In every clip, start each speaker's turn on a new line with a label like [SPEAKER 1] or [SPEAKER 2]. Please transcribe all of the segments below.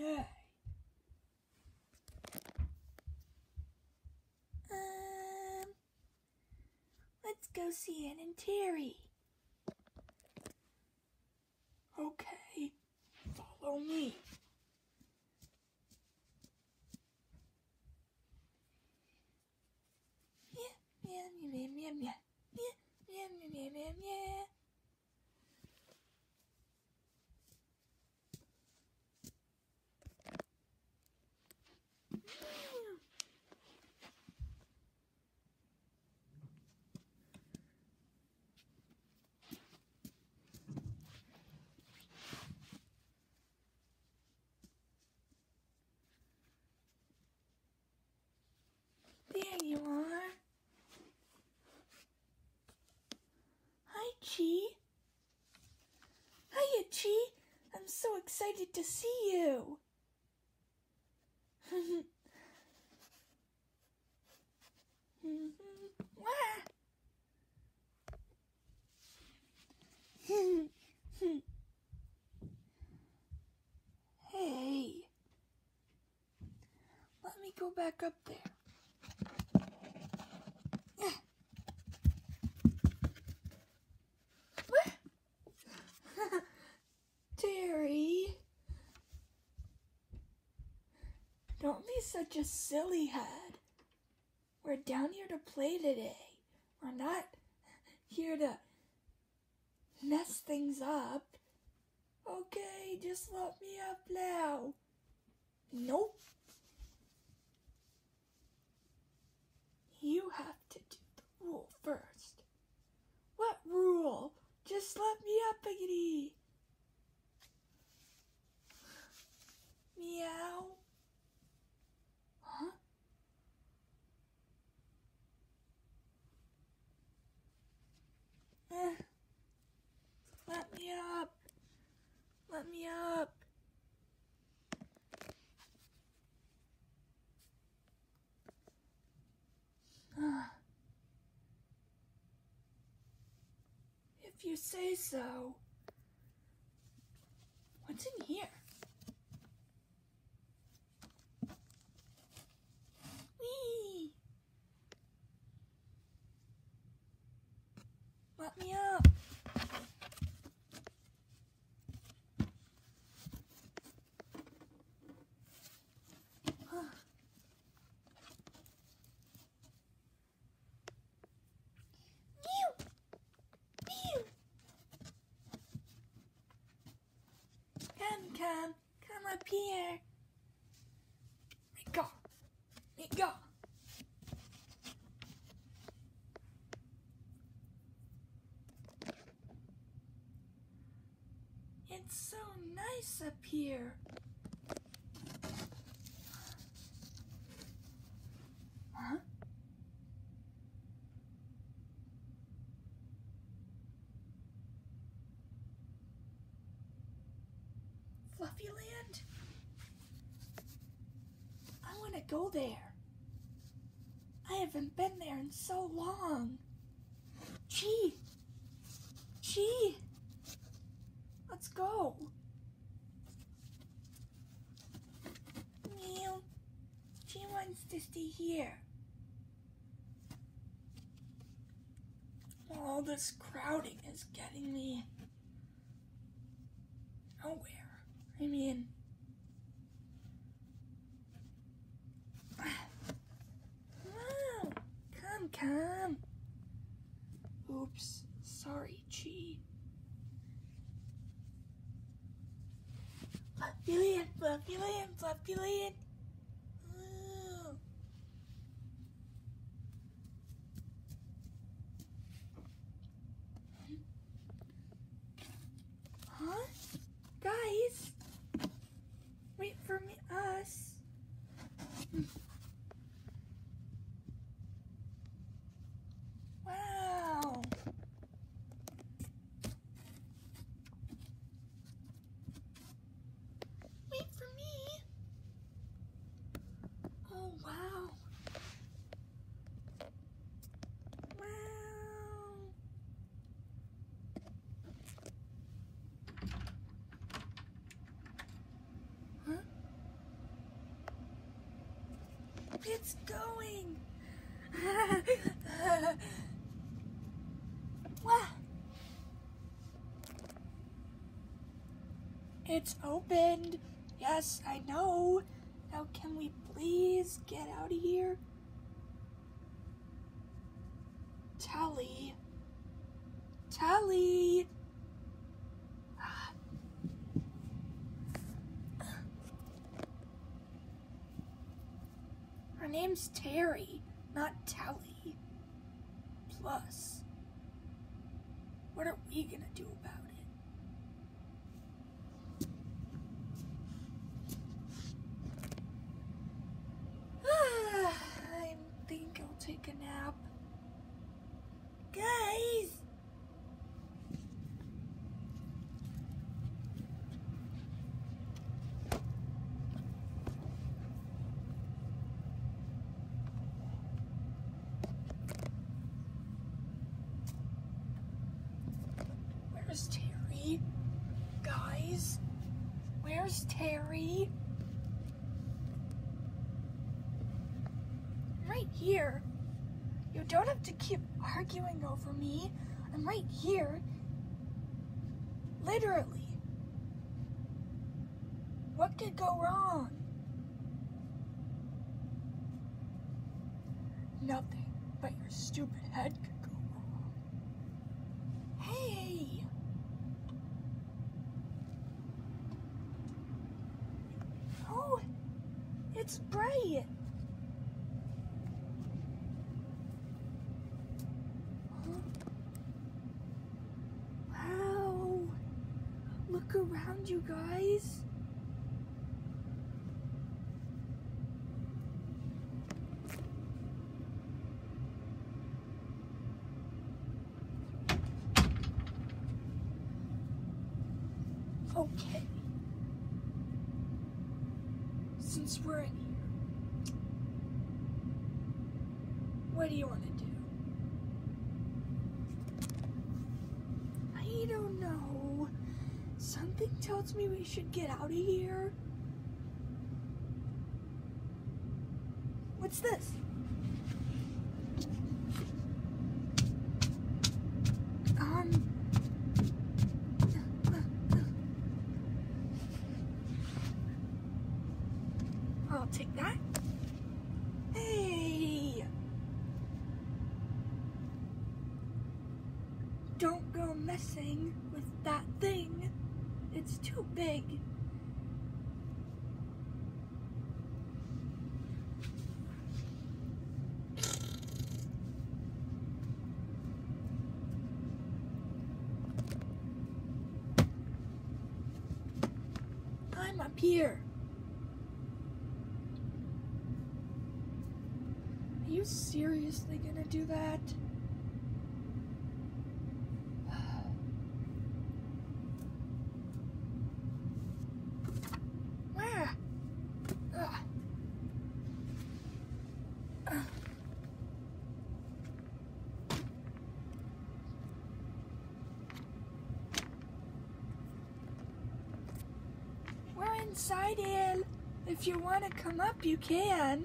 [SPEAKER 1] Um, let's go see Ann and Terry. Okay, follow me. So excited to see you. Hey. Let me go back up there. Terry. Don't be such a silly head. We're down here to play today. We're not here to mess things up. Okay, just let me up now. Nope. You have to do the rule first. What rule? Just let me up, Biggity. Meow. Huh? Eh. Let me up. Let me up. If you say so. What's in here? Whee! Let me up. Huh. Mew! Mew! Come, come, come up here. Let me go. Let me go. It's so nice up here. Huh? Fluffy Land? I want to go there. I haven't been there in so long. Gee. Gee. Let's go. Meow. She wants to stay here. All this crowding is getting me nowhere. I mean, come, come. Oops, sorry, Chi. Fluffy land, fluffy land, fluffy land. Ooh. Huh? Guys, wait for me, us. Wow. Wait for me. It's going. It's opened. Yes, I know. Now, can we please get out of here? Tally. Tally. Name's Terry, not Tally. Plus, what are we gonna do about it? I think I'll take a nap. Guys! Where's Terry? Guys? Where's Terry? Right here. You don't have to keep arguing over me. I'm right here. Literally. What could go wrong? Nothing but your stupid head could go wrong. Hey! Oh, it's bright. Wow. Look around you guys. Okay. Since we're in here, what do you want to do? I don't know. Something tells me we should get out of here. What's this? Um. I'll take that. Hey! Don't go messing with that thing. It's too big. I'm up here. Are you seriously gonna do that? To come up, you can.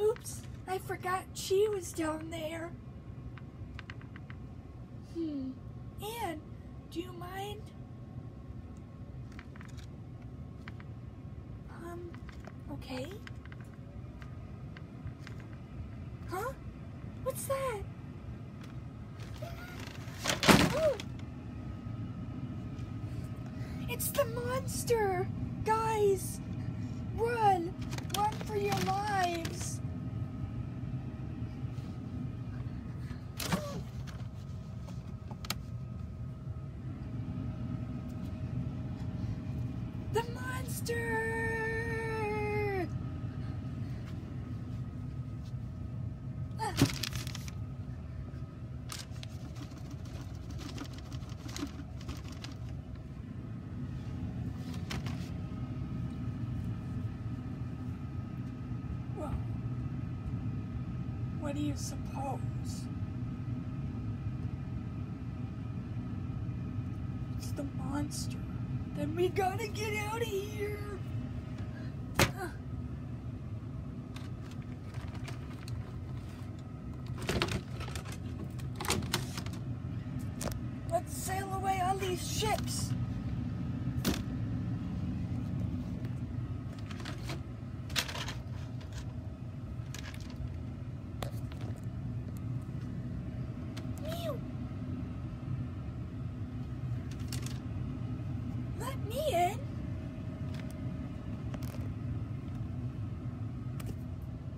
[SPEAKER 1] Oops, I forgot she was down there. Well, what do you suppose? It's the monster. We gotta get out of here. Let's sail away on these ships. Mew. Let me in.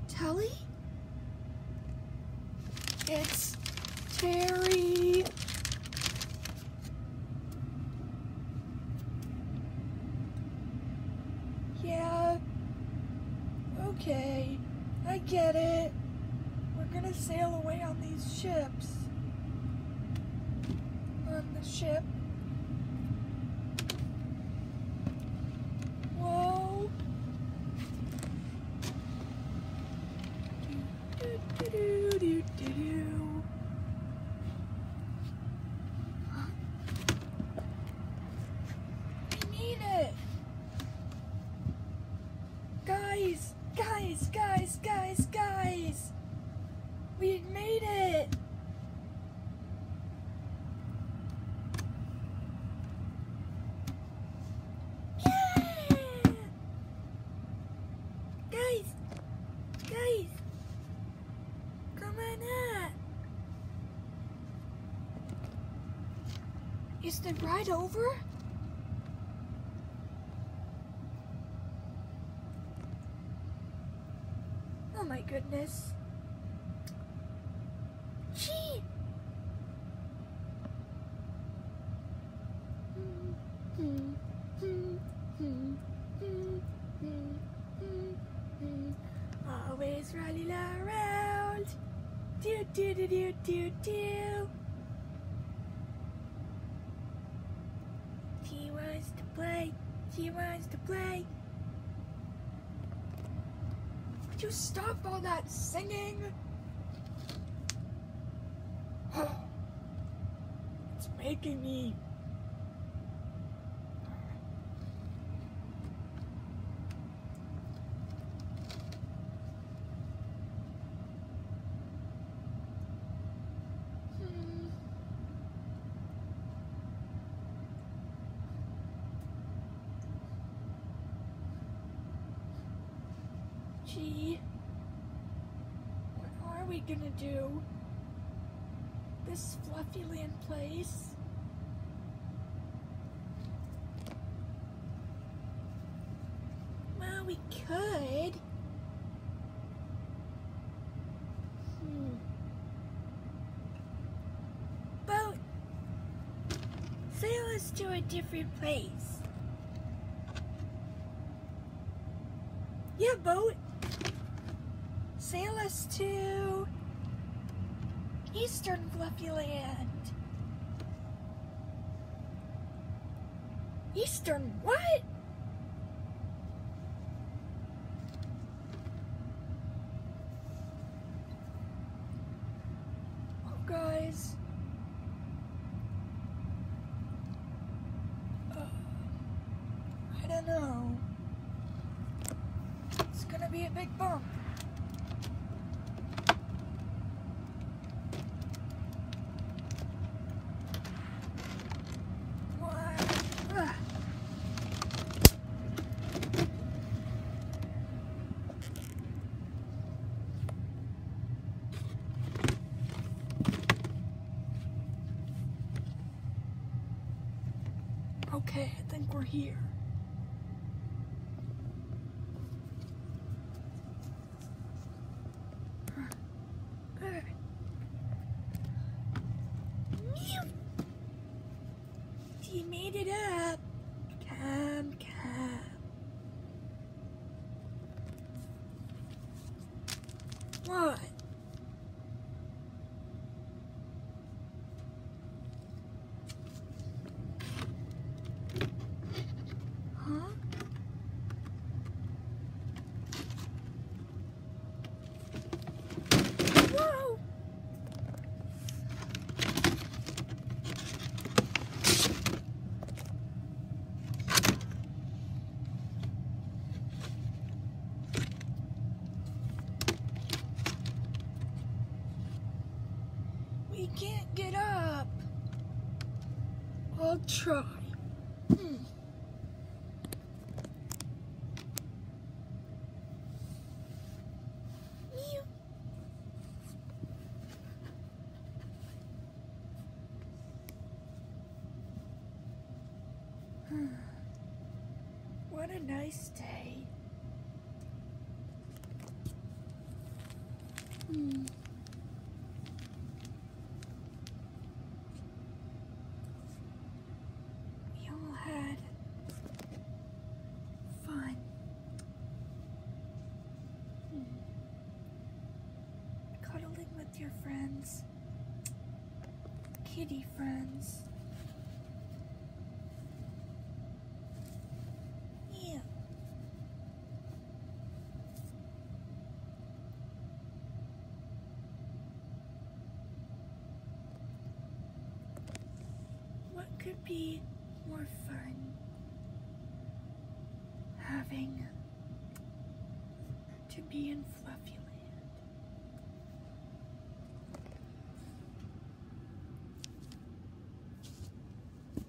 [SPEAKER 1] Telly? It's Terry. Yeah. Okay. I get it. We're gonna sail away on these ships. On the ship. Whoa. Do, do, do, do, do, do. Huh? We made it. Guys, guys, guys, guys, guys. We made it. Yeah! Guys, guys, come on up. The ride over? Oh my goodness. To. Would you stop all that singing? it's making me. Hmm. Gee, what are we gonna do? This fluffy land place? We could. Hmm. Boat, sail us to a different place. Yeah, boat. Sail us to Eastern Fluffy Land. Eastern what? Oh, guys. Uh, I don't know. Big bump. Ah. Okay, I think we're here. Good. Mew. She made it up. Come, come. What? Huh? Whoa! I'll try. Hmm. Meow. Hmm. What a nice day. Hmm. We all had fun. Hmm. Cuddling with your friends, kitty friends. Yeah. What could be more fun? Having to be in Fluffyland. Huh? Oh. Oh.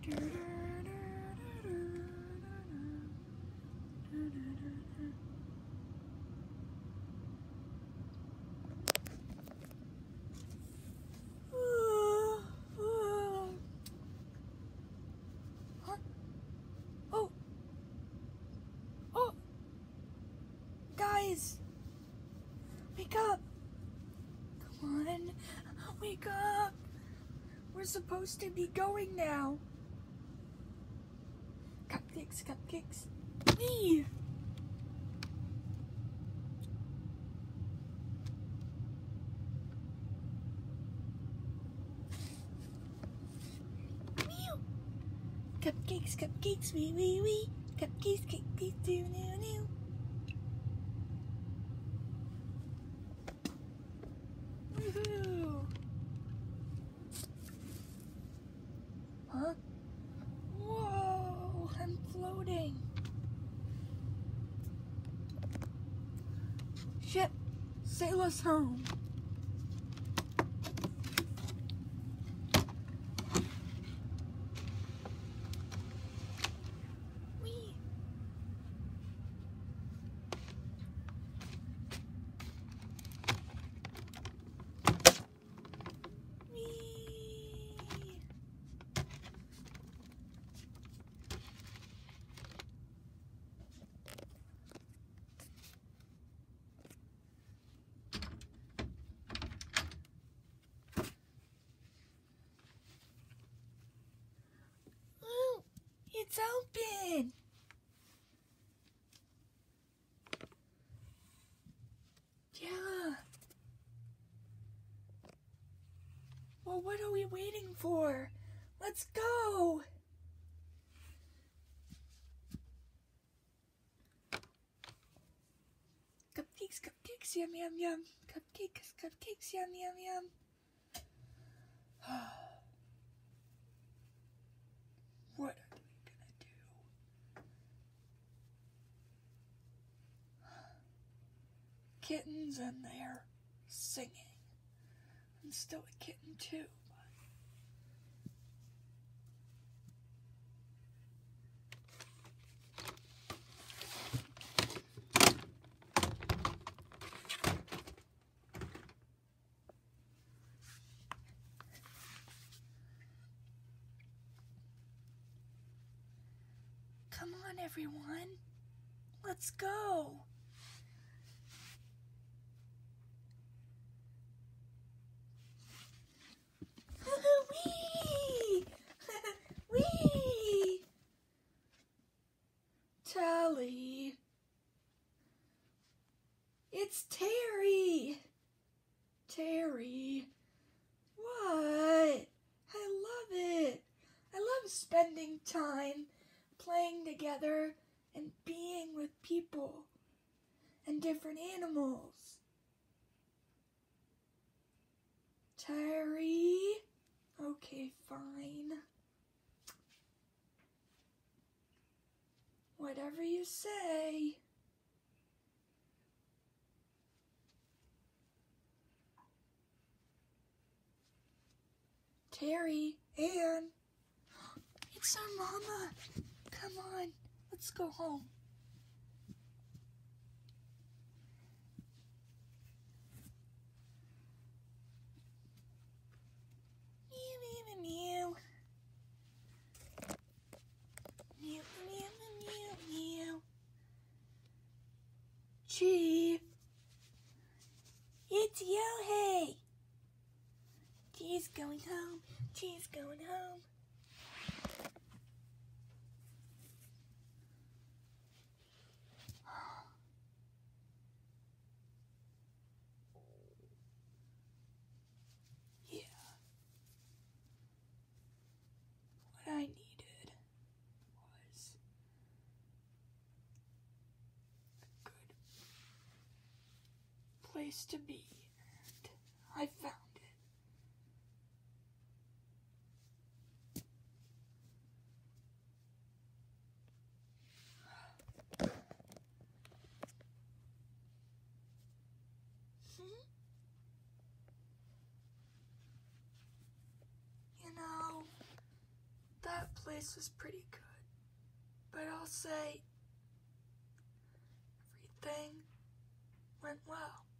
[SPEAKER 1] Guys. Oh. oh guys, wake up. Come on. Wake up. We're supposed to be going now. Cupcakes, cupcakes. Me. Meow. Cupcakes, cupcakes, wee wee wee. Cupcakes, cupcakes, do new new. Woohoo! Huh? Whoa! I'm floating. Ship, sail us home. Whee! Whee! Ooh, it's open. Yeah. Well, what are we waiting for? Let's go. Cupcakes, cupcakes, yum, yum, yum. Cupcakes, cupcakes, yum, yum, yum. Oh. what are we gonna do? Kittens and they're singing. I'm still a kitten too. Come on, everyone. Let's go. Wee! Wee! Tally. It's Terry. Terry. What? I love it. I love spending time playing together and being with people and different animals. Terry? Okay, fine. Whatever you say. Terry, Anne. It's our mama. Come on, let's go home. Meow, meow, meow. Meow, meow, meow, meow. Gee. It's Yohei. Gee's going home. She's going home. Yeah. What I needed was a good place to be. And I found it. Hmm? You know, place was pretty good. But I'll say everything went well.